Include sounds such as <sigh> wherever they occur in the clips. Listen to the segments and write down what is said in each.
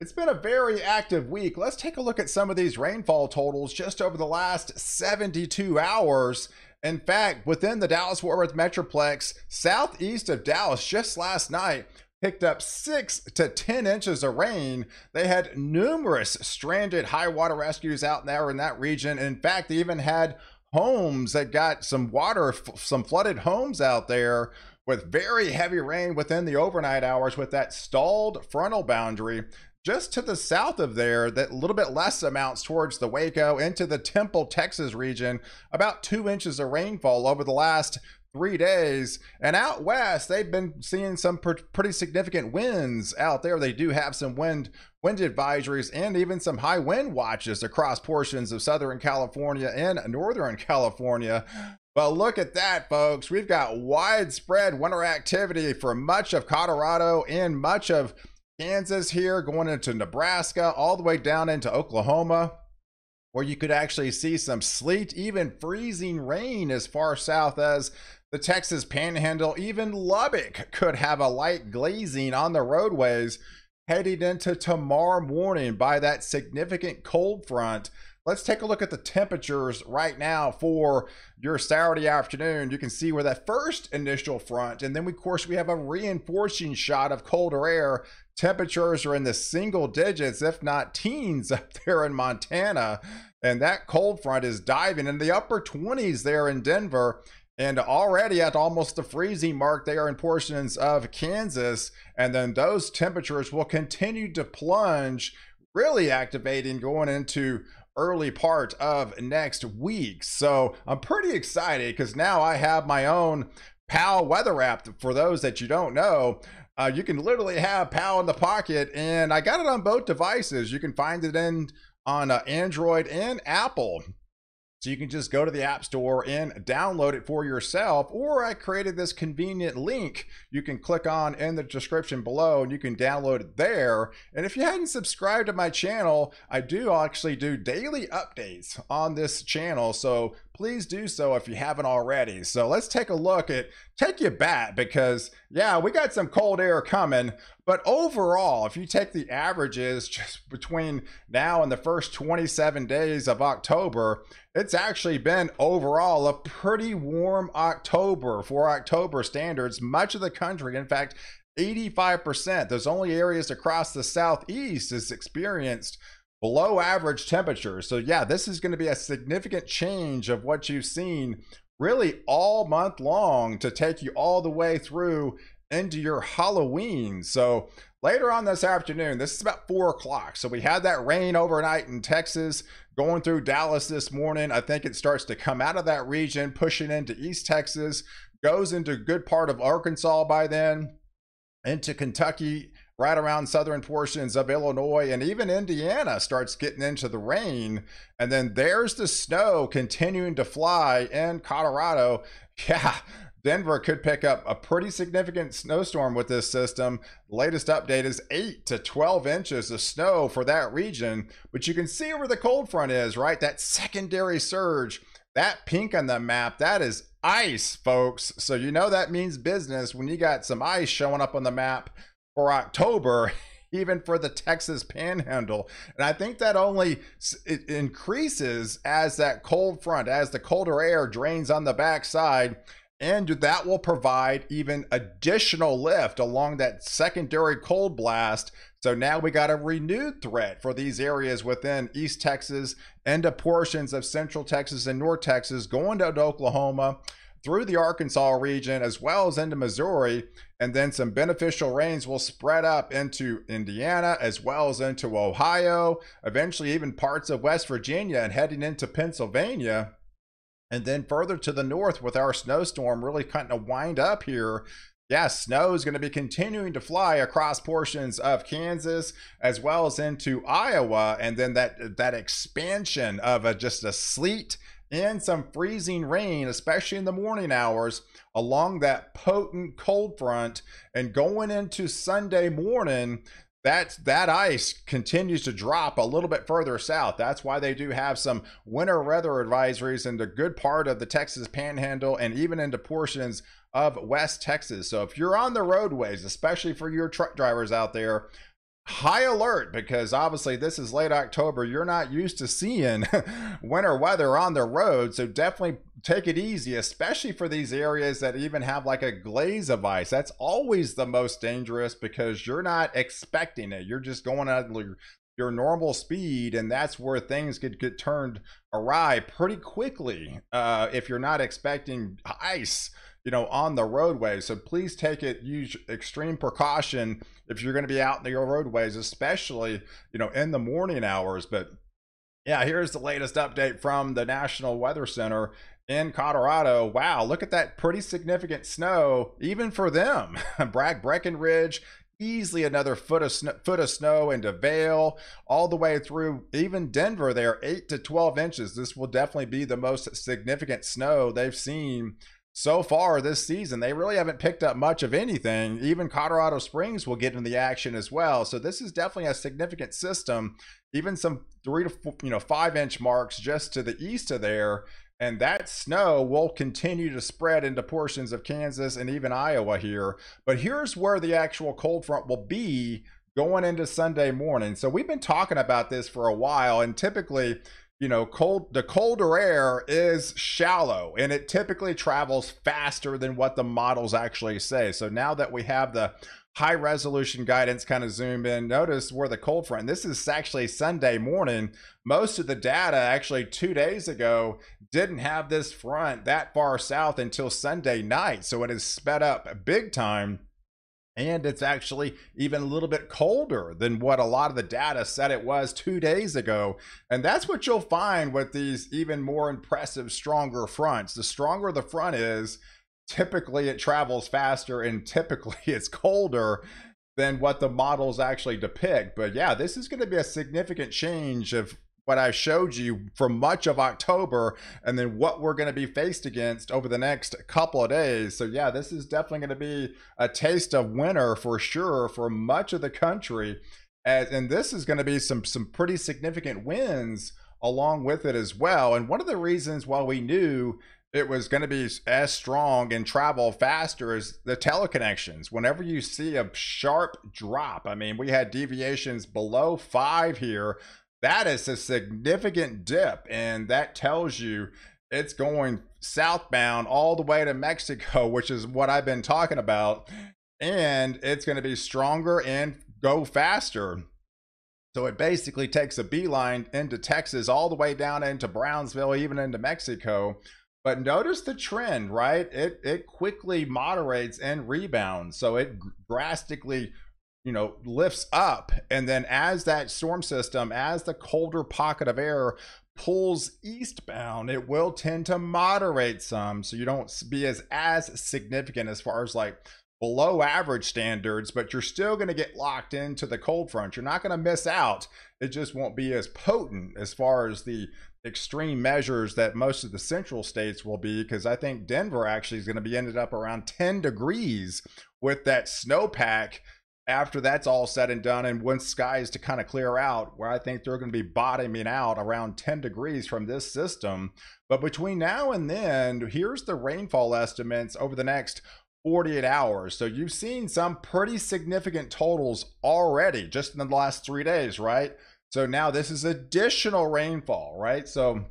It's been a very active week. Let's take a look at some of these rainfall totals just over the last 72 hours. In fact, within the Dallas Fort Worth Metroplex, southeast of Dallas, just last night, picked up six to 10 inches of rain. They had numerous stranded high water rescues out there in that region. In fact, they even had homes that got some water, some flooded homes out there with very heavy rain within the overnight hours with that stalled frontal boundary just to the south of there, that little bit less amounts towards the Waco into the Temple, Texas region, about two inches of rainfall over the last three days. And out west, they've been seeing some pr- pretty significant winds out there. They do have some wind wind advisories and even some high wind watches across portions of Southern California and Northern California. But look at that, folks. We've got widespread winter activity for much of Colorado and much of Kansas here, going into Nebraska, all the way down into Oklahoma, where you could actually see some sleet, even freezing rain as far south as the Texas Panhandle. Even Lubbock could have a light glazing on the roadways heading into tomorrow morning by that significant cold front Let's take a look at the temperatures right now for your Saturday afternoon. You can see where that first initial front, and then we, of course we have a reinforcing shot of colder air. Temperatures are in the single digits, if not teens, <laughs> up there in Montana. And that cold front is diving in the upper 20s there in Denver and already at almost the freezing mark they are in portions of Kansas. And then those temperatures will continue to plunge, really activating going into early part of next week. So I'm pretty excited because now I have my own POW weather app. For those that you don't know, uh, you can literally have POW in the pocket, and I got it on both devices. You can find it in on uh, Android and Apple. So you can just go to the App Store and download it for yourself. Or I created this convenient link you can click on in the description below and you can download it there. And if you hadn't subscribed to my channel, I do actually do daily updates on this channel. So please do so if you haven't already. So let's take a look at take you back because yeah, we got some cold air coming, but overall, if you take the averages just between now and the first 27 days of October, it's actually been overall a pretty warm October for October standards. Much of the country, in fact, 85%, there's only areas across the southeast has experienced below average temperatures. So, yeah, this is going to be a significant change of what you've seen really all month long to take you all the way through into your Halloween. So, later on this afternoon, this is about four o'clock. So, we had that rain overnight in Texas going through Dallas this morning. I think it starts to come out of that region, pushing into East Texas, goes into a good part of Arkansas by then, into Kentucky right around southern portions of Illinois and even Indiana starts getting into the rain. And then there's the snow continuing to fly in Colorado. <laughs> Yeah, Denver could pick up a pretty significant snowstorm with this system. Latest update is 8 to 12 inches of snow for that region. But you can see where the cold front is, right? That secondary surge. That pink on the map, that is ice, folks. So you know that means business when you got some ice showing up on the map for October, <laughs> even for the Texas panhandle. And I think that only increases as that cold front, as the colder air drains on the backside. And that will provide even additional lift along that secondary cold blast. So now we got a renewed threat for these areas within East Texas and the portions of Central Texas and North Texas going down to Oklahoma through the Arkansas region as well as into Missouri. And then some beneficial rains will spread up into Indiana as well as into Ohio, eventually, even parts of West Virginia and heading into Pennsylvania. And then further to the north, with our snowstorm really kind of wind up here Yes, snow is going to be continuing to fly across portions of Kansas as well as into Iowa, and then that that expansion of a, just a sleet and some freezing rain, especially in the morning hours, along that potent cold front. And going into Sunday morning, that that ice continues to drop a little bit further south. That's why they do have some winter weather advisories in the good part of the Texas Panhandle and even into portions of West Texas. So if you're on the roadways, especially for your truck drivers out there, high alert because obviously this is late October. You're not used to seeing <laughs> winter weather on the road. So definitely take it easy, especially for these areas that even have like a glaze of ice. That's always the most dangerous because you're not expecting it. You're just going at your, normal speed, and that's where things could get turned awry pretty quickly uh, if you're not expecting ice you know, on the roadway. So please take it, use extreme precaution if you're going to be out in the roadways, especially, you know, in the morning hours. But yeah, here's the latest update from the National Weather Center in Colorado. Wow, look at that pretty significant snow, even for them. <laughs> Bragg Breckenridge, easily another foot of snow, foot of snow into Vail, all the way through even Denver. There, eight to twelve inches. This will definitely be the most significant snow they've seen so far this season. They really haven't picked up much of anything. Even Colorado Springs will get in the action as well. So this is definitely a significant system. Even some three to four, you know five inch marks just to the east of there. And that snow will continue to spread into portions of Kansas and even Iowa here. But here's where the actual cold front will be going into Sunday morning. So we've been talking about this for a while, and typically you know, cold the colder air is shallow and it typically travels faster than what the models actually say. So now that we have the high resolution guidance kind of zoom in, notice where the cold front. This is actually Sunday morning. Most of the data actually 2 days ago didn't have this front that far south until Sunday night. So it has sped up big time and it's actually even a little bit colder than what a lot of the data said it was two days ago. And that's what you'll find with these even more impressive, stronger fronts. The stronger the front is, typically it travels faster and typically <laughs> it's colder than what the models actually depict. But yeah, this is going to be a significant change of what I showed you for much of October and then what we're going to be faced against over the next couple of days. So, yeah, this is definitely going to be a taste of winter for sure for much of the country. As, and this is going to be some some pretty significant wins along with it as well. And one of the reasons why we knew it was going to be as strong and travel faster as the teleconnections. Whenever you see a sharp drop, I mean, we had deviations below five here that is a significant dip and that tells you it's going southbound all the way to Mexico, <laughs> which is what I've been talking about. And it's going to be stronger and go faster. So it basically takes a beeline into Texas, all the way down into Brownsville, even into Mexico. But notice the trend, right? It it quickly moderates and rebounds. So it drastically you know lifts up. And then as that storm system as the colder pocket of air pulls eastbound it will tend to moderate some. So you don't be as as significant as far as like below average standards but you're still going to get locked into the cold front. You're not going to miss out. It just won't be as potent as far as the extreme measures that most of the central states will be because i think denver actually is going to be ended up around 10 degrees with that snowpack after that's all said and done and when skies to kind of clear out where i think they're going to be bottoming out around 10 degrees from this system. But between now and then here's the rainfall estimates over the next 48 hours. So you've seen some pretty significant totals already just in the last three days right? So now this is additional rainfall right? So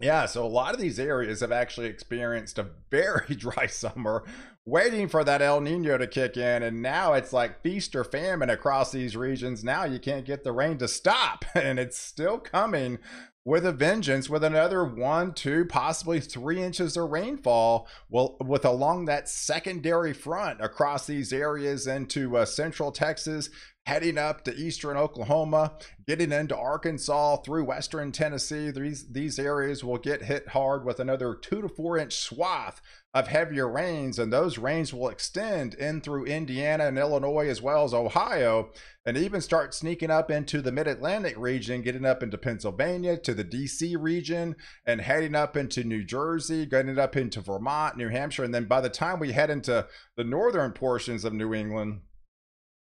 yeah, so a lot of these areas have actually experienced a <laughs> very dry summer, waiting for that El Nino to kick in. And now it's like feast or famine across these regions. Now you can't get the rain to stop, <laughs> and it's still coming with a vengeance with another one, two, possibly three inches of rainfall well, with along that secondary front across these areas into uh, central Texas heading up to eastern Oklahoma, getting into Arkansas through western Tennessee. These these areas will get hit hard with another two to four inch swath of heavier rains, and those rains will extend in through Indiana and Illinois as well as Ohio, and even start sneaking up into the mid-Atlantic region, getting up into Pennsylvania to the DC region, and heading up into New Jersey, getting up into Vermont, New Hampshire, and then by the time we head into the northern portions of New England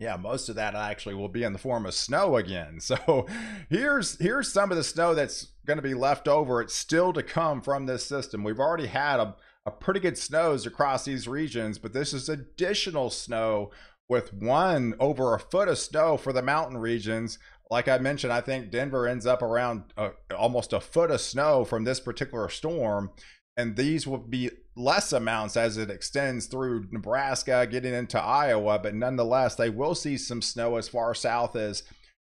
yeah most of that actually will be in the form of snow again. <laughs> So here's here's some of the snow that's going to be left over. It's still to come from this system. We've already had a pretty good snows across these regions but this is additional snow with one over a foot of snow for the mountain regions. Like I mentioned, I think Denver ends up around uh, almost a foot of snow from this particular storm. And these will be less amounts as it extends through Nebraska, getting into Iowa. But nonetheless, they will see some snow as far south as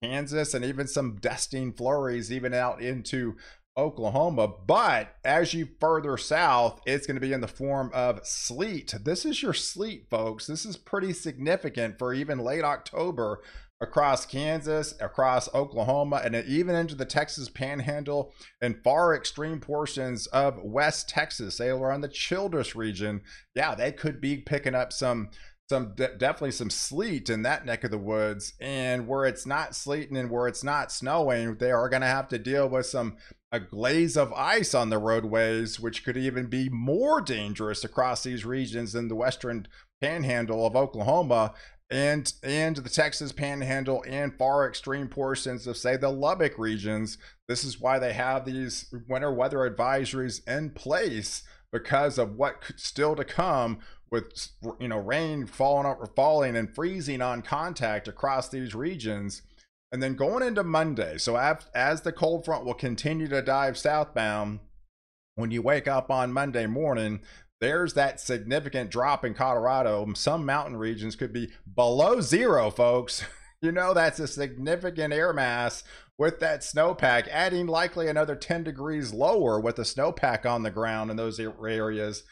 Kansas and even some dusting flurries, even out into Oklahoma. But as you further south, it's going to be in the form of sleet. This is your sleet, folks. This is pretty significant for even late October across Kansas, across Oklahoma, and even into the Texas panhandle and far extreme portions of West Texas. They are on the Childress region. Yeah, they could be picking up some some de- definitely some sleet in that neck of the woods and where it's not sleeting and where it's not snowing they are going to have to deal with some a glaze of ice on the roadways which could even be more dangerous across these regions than the western panhandle of oklahoma and and the texas panhandle and far extreme portions of say the lubbock regions. This is why they have these winter weather advisories in place because of what could still to come with you know rain falling or falling and freezing on contact across these regions. And then going into monday so as the cold front will continue to dive southbound when you wake up on monday morning there's that significant drop in colorado. Some mountain regions could be below zero folks. <laughs> You know that's a significant air mass with that snowpack adding likely another 10 degrees lower with the snowpack on the ground in those areas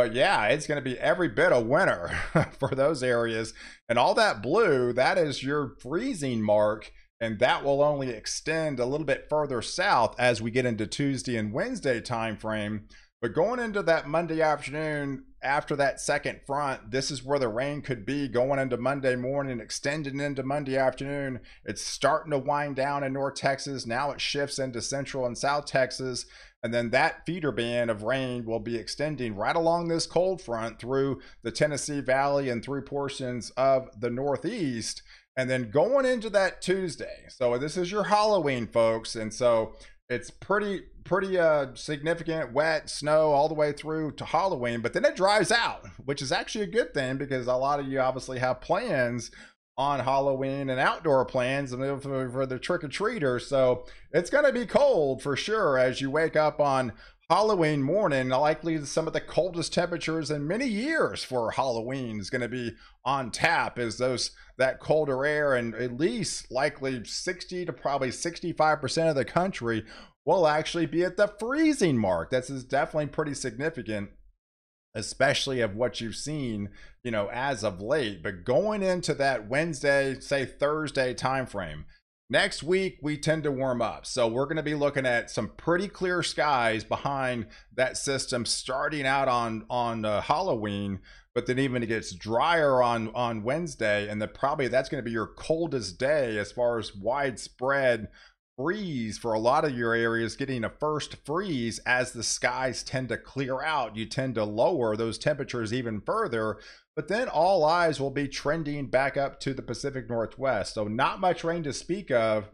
but yeah, it's going to be every bit a winter <laughs> for those areas. And all that blue, that is your freezing mark. And that will only extend a little bit further south as we get into Tuesday and Wednesday timeframe. But going into that Monday afternoon after that second front, this is where the rain could be going into Monday morning, extending into Monday afternoon. It's starting to wind down in North Texas. Now it shifts into Central and South Texas. And then that feeder band of rain will be extending right along this cold front through the Tennessee Valley and through portions of the Northeast. And then going into that Tuesday. So this is your Halloween, folks. And so it's pretty pretty uh significant wet snow all the way through to Halloween, but then it dries out, which is actually a good thing because a lot of you obviously have plans on Halloween and outdoor plans and for, for the trick or treaters. So it's going to be cold for sure as you wake up on Halloween morning. Likely some of the coldest temperatures in many years for Halloween is going to be on tap as those that colder air and at least likely 60 to probably 65% of the country will actually be at the freezing mark. This is definitely pretty significant especially of what you've seen, you know, as of late. But going into that Wednesday, say Thursday timeframe, next week we tend to warm up. So we're going to be looking at some pretty clear skies behind that system starting out on on uh, Halloween. But then even it gets drier on on Wednesday, and then probably that's going to be your coldest day as far as widespread freeze for a lot of your areas getting a first freeze as the skies tend to clear out. You tend to lower those temperatures even further but then all eyes will be trending back up to the pacific northwest. So not much rain to speak of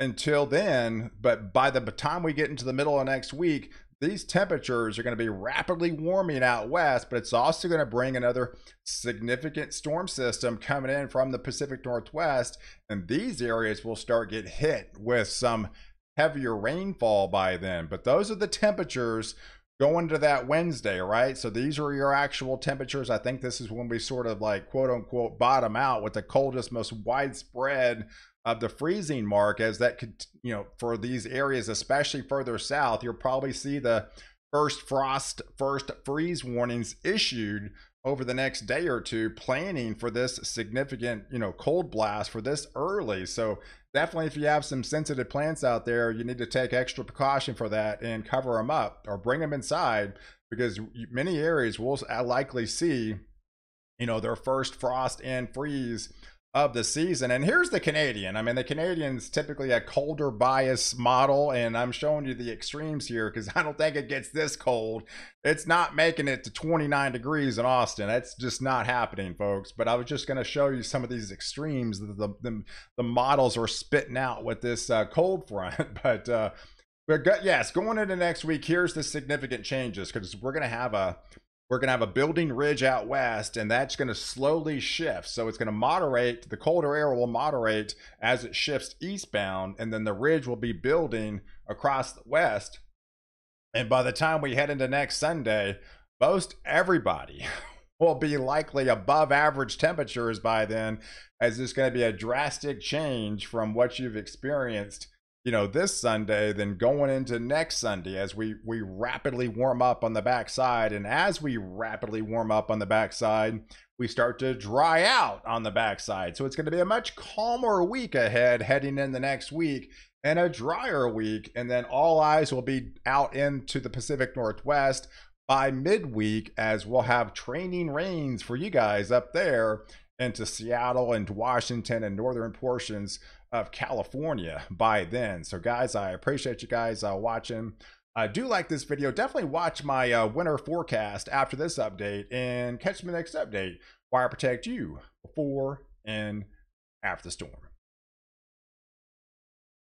until then but by the time we get into the middle of next week these temperatures are going to be rapidly warming out west, but it's also going to bring another significant storm system coming in from the Pacific Northwest. And these areas will start get hit with some heavier rainfall by then. But those are the temperatures going to that Wednesday, right? So these are your actual temperatures. I think this is when we sort of like quote unquote bottom out with the coldest, most widespread of the freezing mark as that could you know for these areas especially further south you'll probably see the first frost first freeze warnings issued over the next day or two planning for this significant you know cold blast for this early. So definitely if you have some sensitive plants out there you need to take extra precaution for that and cover them up or bring them inside because many areas will uh, likely see you know their first frost and freeze of the season. And here's the Canadian. I mean, the Canadian's typically a colder bias model, and I'm showing you the extremes here because <laughs> I don't think it gets this cold. It's not making it to 29 degrees in Austin. That's just not happening, folks. But I was just going to show you some of these extremes that the, the, the models are spitting out with this uh, cold front. <laughs> but uh, but yes, going into next week, here's the significant changes because we're going to have a we're going to have a building ridge out west, and that's going to slowly shift. So it's going to moderate, the colder air will moderate as it shifts eastbound, and then the ridge will be building across the west. And by the time we head into next Sunday, most everybody <laughs> will be likely above average temperatures by then, as it's going to be a drastic change from what you've experienced you know this Sunday then going into next Sunday as we we rapidly warm up on the backside. And as we rapidly warm up on the backside we start to dry out on the backside. So it's going to be a much calmer week ahead heading in the next week and a drier week. And then all eyes will be out into the Pacific Northwest by midweek as we'll have training rains for you guys up there into Seattle and Washington and northern portions of California by then. So, guys, I appreciate you guys uh, watching. I do like this video. Definitely watch my uh, winter forecast after this update and catch me next update where I protect you before and after the storm.